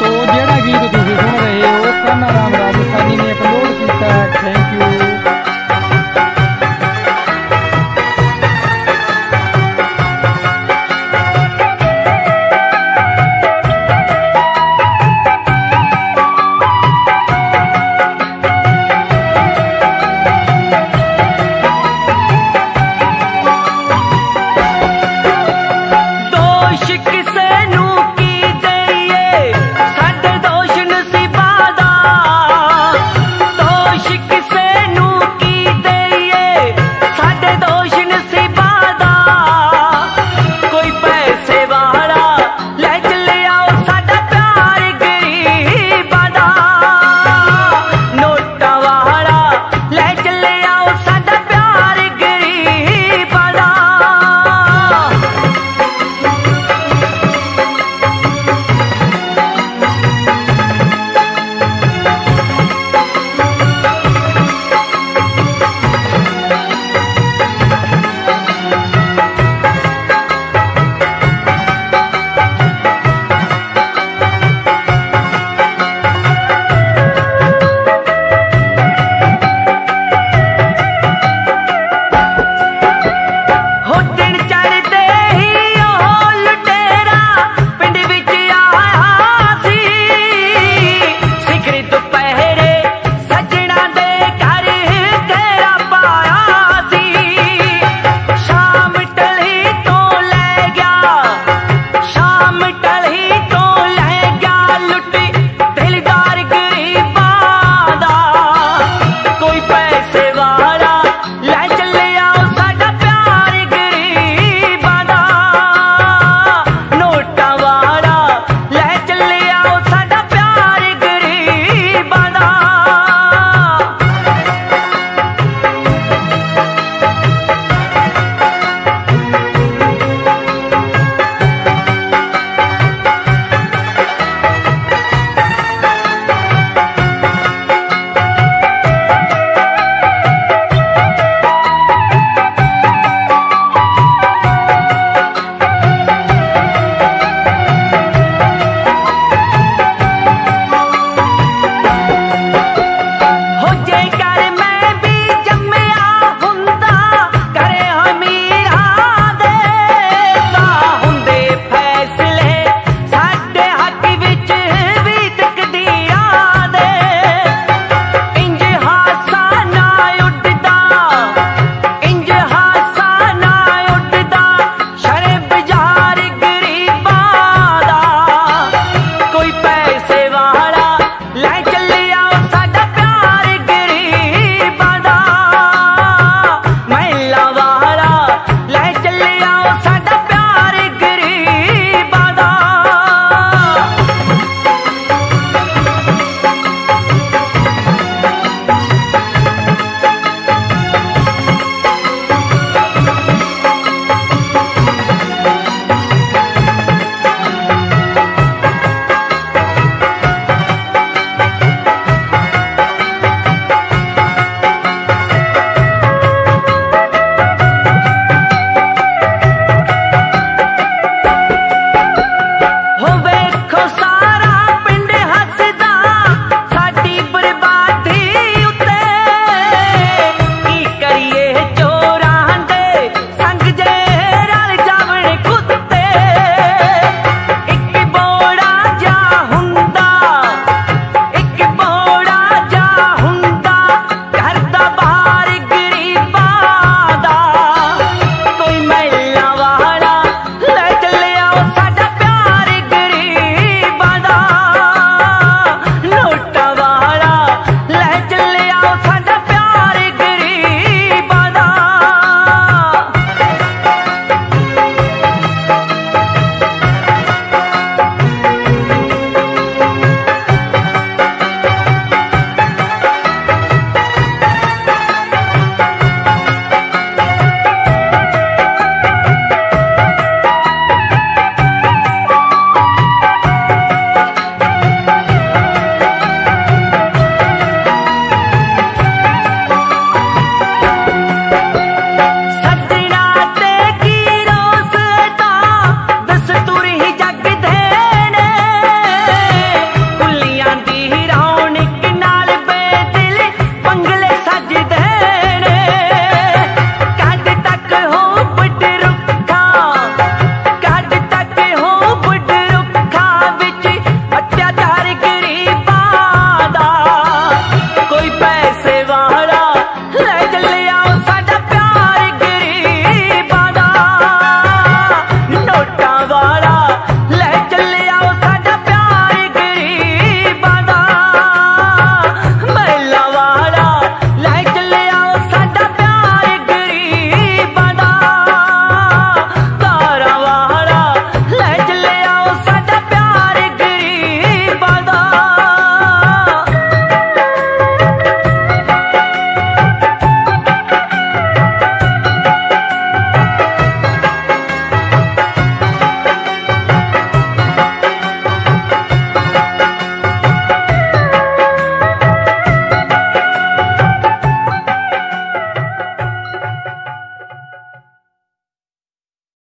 ਤੋ ਜਿਹੜਾ